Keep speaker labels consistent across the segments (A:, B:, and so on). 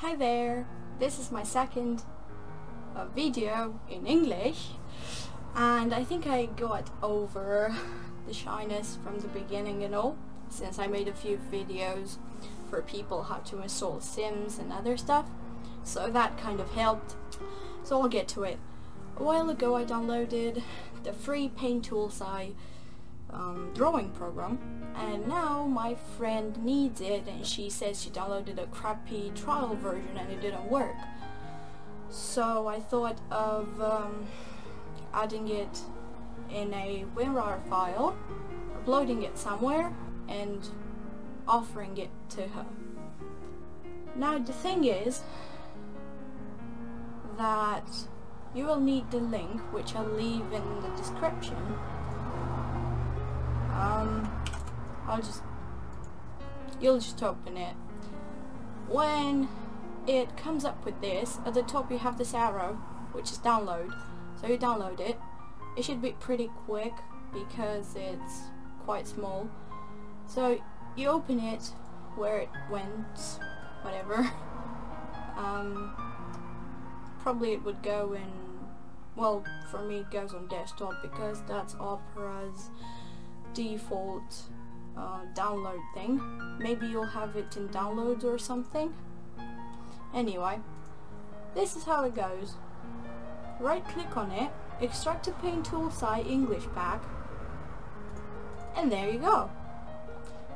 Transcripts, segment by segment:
A: Hi there, this is my second uh, video in English and I think I got over the shyness from the beginning and all since I made a few videos for people how to install Sims and other stuff. So that kind of helped. So I'll get to it. A while ago I downloaded the free PaintTool SAI um, drawing program and now my friend needs it and she says she downloaded a crappy trial version and it didn't work. So I thought of um, adding it in a WinRAR file, uploading it somewhere and offering it to her. Now the thing is that you will need the link which I'll leave in the description um, I'll just, you'll just open it. When it comes up with this, at the top you have this arrow, which is download. So you download it. It should be pretty quick because it's quite small. So you open it where it went, whatever. Um, probably it would go in, well for me it goes on desktop because that's Opera's default uh, download thing. Maybe you'll have it in downloads or something. Anyway, this is how it goes. Right click on it, extract a PaintTool SAI English pack, and there you go.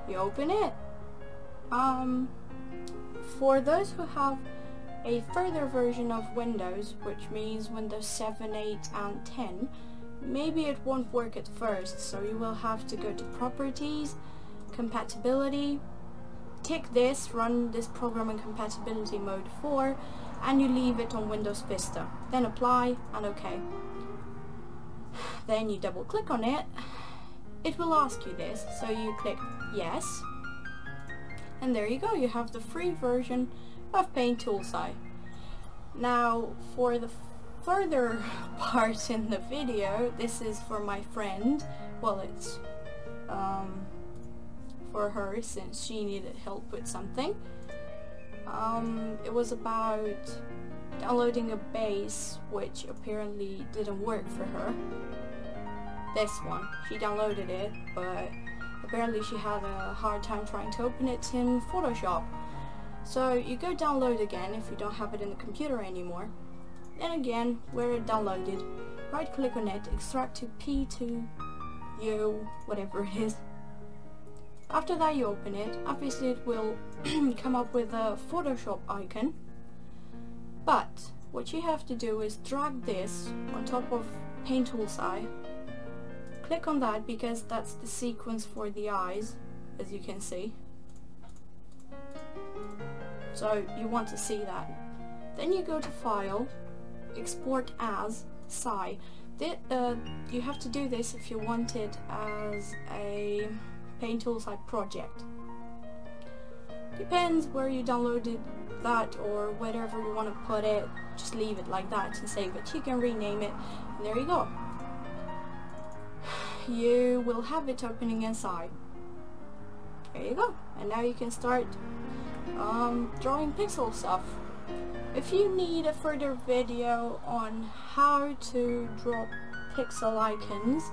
A: You open it. Um, for those who have a further version of Windows, which means Windows 7, 8 and 10, maybe it won't work at first, so you will have to go to Properties, Compatibility, tick this, run this program in compatibility mode 4, and you leave it on Windows Vista. Then apply and OK. Then you double click on it. It will ask you this, so you click yes. And there you go, you have the free version of PaintTool SAI. Now, for the further part in the video, this is for my friend. Well, it's um, for her since she needed help with something. Um, it was about downloading a base which apparently didn't work for her. This one. She downloaded it, but apparently she had a hard time trying to open it in Photoshop. So you go download again if you don't have it in the computer anymore. Then again, where it downloaded, right click on it, extract to P2, U, whatever it is. After that you open it, obviously it will come up with a Photoshop icon. But what you have to do is drag this on top of PaintTool SAI. Click on that because that's the sequence for the eyes, as you can see. So you want to see that. Then you go to File, export as SAI. uh, you have to do this if you want it as a PaintTool SAI project. Depends where you downloaded that or wherever you want to put it, just leave it like that and save it. You can rename it, and there you go. You will have it opening inside. There you go. And now you can start um, drawing pixel stuff. If you need a further video on how to draw pixel icons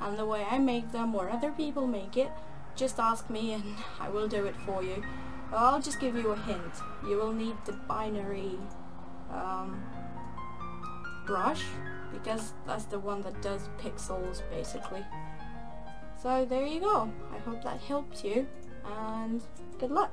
A: and the way I make them or other people make it, just ask me and I will do it for you. I'll just give you a hint. You will need the binary um, brush because that's the one that does pixels basically. So there you go. I hope that helped you and good luck.